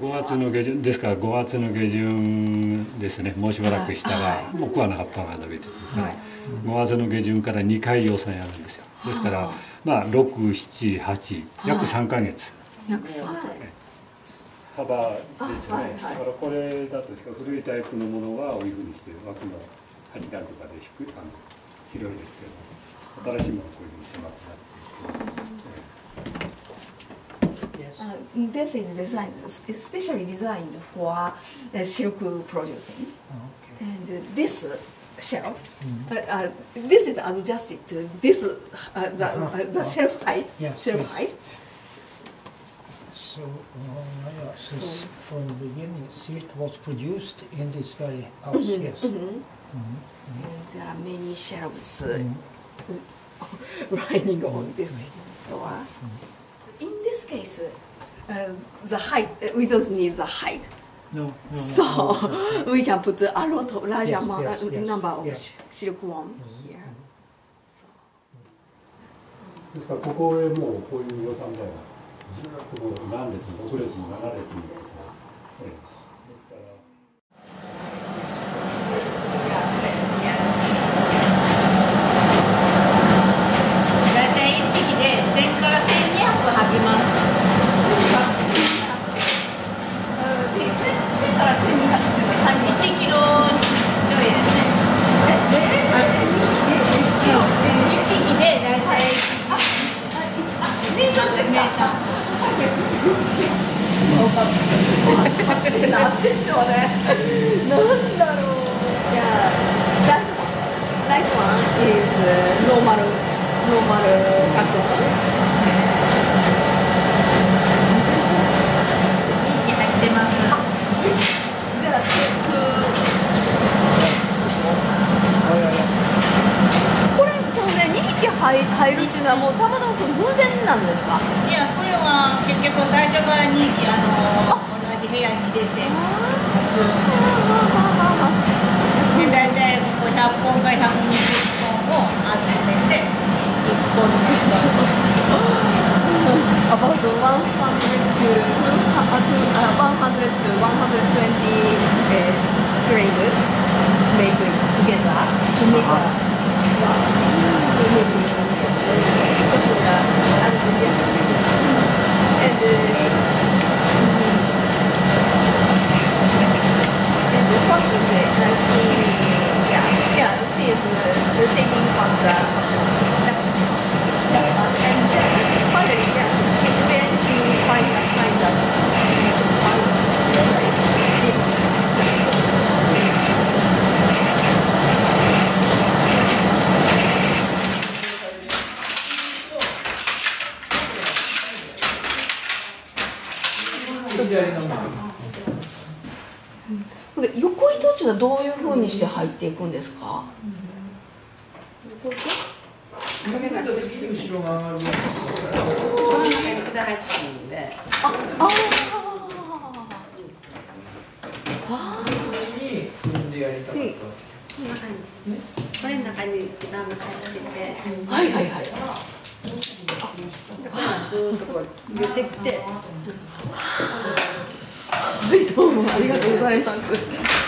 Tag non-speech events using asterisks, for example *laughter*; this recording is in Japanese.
5月の下旬ですから5月の下旬ですね。もうしばらくしたらもう桑の葉っぱが伸びてくる。から、5月の下旬から2回養蚕やるんですよ。ですからまあ678約3か月。約3幅ですよね、だからこれだと古いタイプのものはこういうふうにして枠の8段とかで低いあの広いですけど新しいものはこういうふうに狭くなっていく。Uh, this is designed, especially designed for uh, silk producing. And uh, this shelf, uh, uh, this is adjusted to this, uh, the, uh, the shelf height. Yes, shelf yes. height. So, yeah, so s- from the beginning, silk was produced in this very house, yes. And there are many shelves uh, *laughs* lining on this floor. In this case, uh, the height, uh, we don't need the height. No, no, no. So no, we can put a lot of large Yes, amount, yes, uh, yes, number of yes. silkworm here. ですからここへもうこういう養蚕材がずっと何列も6列も7列もですから、ええですから。大体1匹で1000から1200吐きます。1キロちょいですね。1匹で大体メーターですメーター。なんでしょうね。なんだろう。いや、that that one is uh, normal normal cotton. 2匹入ってます。There are two. これそのね2匹入入るっていうのはもうたまたま偶然なんですか？いやこれは結局最初から2匹あの同じ部屋に出てするんで。で120 uh, strings make together to make a to make together. and and the first is uh, she yeah yeah she is uh, taking from the 左のまで横糸っていうのはどういうふうにして入っていくんですか、これが出身。後ろが上がるこの中に管入ってるんで。ああに踏んでやりたかったこんな感じ。これの中に管が入ってて。はいはいはいでこれがずーっとこう出てきて。はいどうもありがとうございます